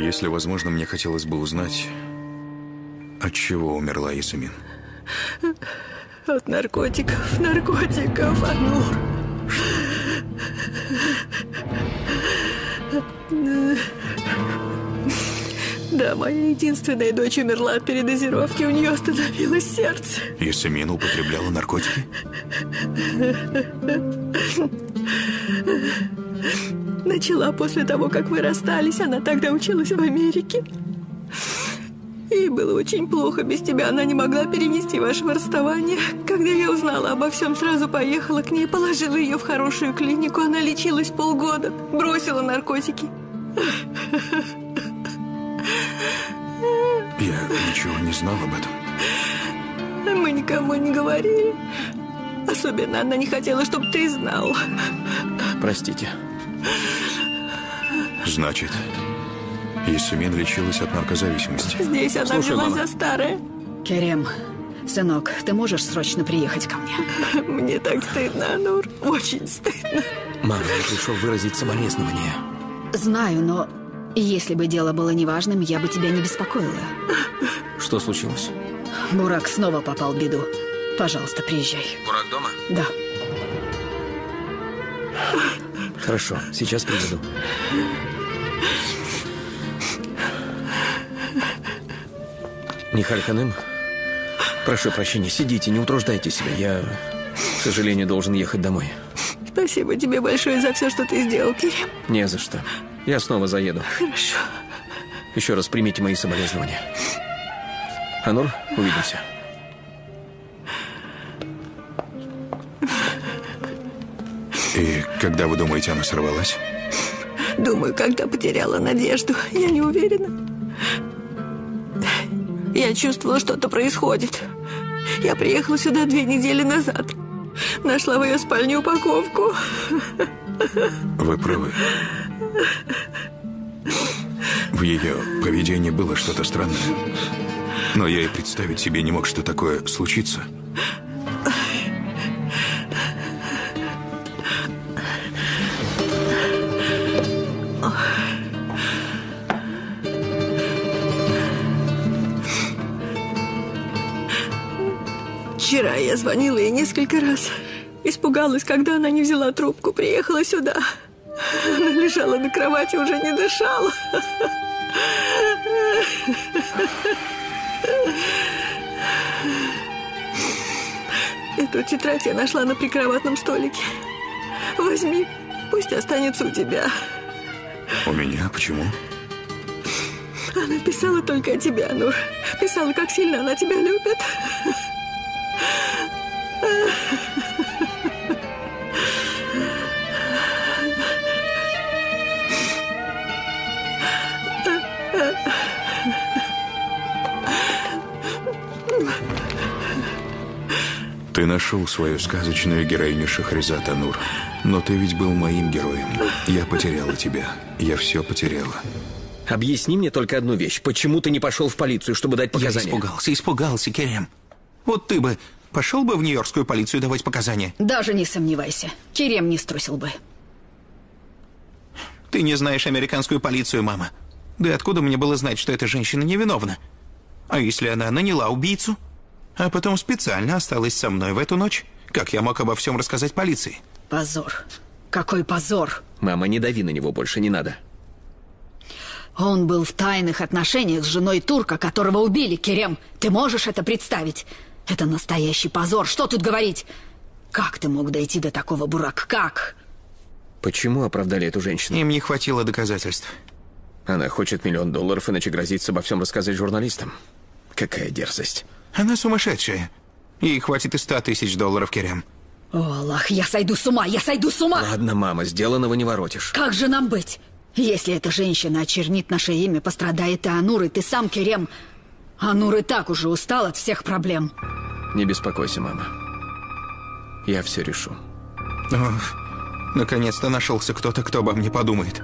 Если возможно, мне хотелось бы узнать, от чего умерла Ясамин. От наркотиков, наркотиков, Анур. Да, моя единственная дочь умерла от передозировки, у нее остановилось сердце. Ясамин употребляла наркотики? Начала после того, как вы расстались. Она тогда училась в Америке. Ей было очень плохо без тебя. Она не могла перенести вашего расставания. Когда я узнала обо всем, сразу поехала к ней, положила ее в хорошую клинику. Она лечилась полгода, бросила наркотики. Я ничего не знал об этом. Мы никому не говорили. Особенно она не хотела, чтобы ты знал. Простите. Значит, Ясамин лечилась от наркозависимости. Здесь она Слушай, взяла мама. за старое. Керем, сынок, ты можешь срочно приехать ко мне? Мне так стыдно, Анур. Очень стыдно. Мама, я пришел выразить соболезнования. Знаю, но если бы дело было неважным, я бы тебя не беспокоила. Что случилось? Бурак снова попал в беду. Пожалуйста, приезжай. Бурак дома? Да. Хорошо, сейчас приеду. Нихаль Ханым, прошу прощения, сидите, не утруждайте себя. Я, к сожалению, должен ехать домой. Спасибо тебе большое за все, что ты сделал, Керем. Не за что. Я снова заеду. Хорошо. Еще раз примите мои соболезнования. Анур, увидимся. И когда вы думаете, она сорвалась? Думаю, когда потеряла надежду. Я не уверена. Я чувствовала, что-то происходит. Я приехала сюда две недели назад. Нашла в ее спальне упаковку. Вы правы. В ее поведении было что-то странное. Но я и представить себе не мог, что такое случится. Вчера я звонила ей несколько раз. Испугалась, когда она не взяла трубку. Приехала сюда. Она лежала на кровати, уже не дышала. Эту тетрадь я нашла на прикроватном столике. Возьми, пусть останется у тебя. У меня? Почему? Она писала только о тебе, Анур. Писала, как сильно она тебя любит. Ты нашел свою сказочную героиню Шахризад Анур. Но ты ведь был моим героем. Я потеряла тебя. Я все потеряла. Объясни мне только одну вещь. Почему ты не пошел в полицию, чтобы дать Я показания? испугался, испугался, Керем. Вот ты бы пошел бы в Нью-Йоркскую полицию давать показания? Даже не сомневайся. Керем не струсил бы. Ты не знаешь американскую полицию, мама. Да и откуда мне было знать, что эта женщина невиновна? А если она наняла убийцу? А потом специально осталась со мной в эту ночь? Как я мог обо всем рассказать полиции? Позор. Какой позор. Мама, не дави на него больше, не надо. Он был в тайных отношениях с женой турка, которого убили, Керем. Ты можешь это представить? Это настоящий позор. Что тут говорить? Как ты мог дойти до такого, Бурак? Как? Почему оправдали эту женщину? Им не хватило доказательств. Она хочет миллион долларов, иначе грозится обо всем рассказать журналистам. Какая дерзость. Она сумасшедшая. Ей хватит и ста тысяч долларов, Керем. О, Аллах, я сойду с ума, я сойду с ума! Ладно, мама, сделанного не воротишь. Как же нам быть? Если эта женщина очернит наше имя, пострадает и Анур, и ты сам, Керем. Анур и так уже устал от всех проблем. Не беспокойся, мама. Я все решу. Наконец-то нашелся кто-то, кто обо мне подумает.